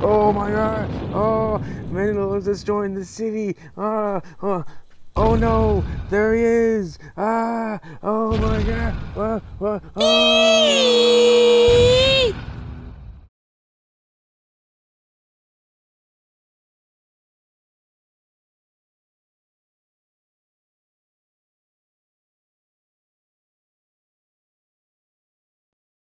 Oh my god! Oh, Mandalore just joined the city! Ah! Oh, oh no! There he is! Ah! Oh my god! What? What? Oh!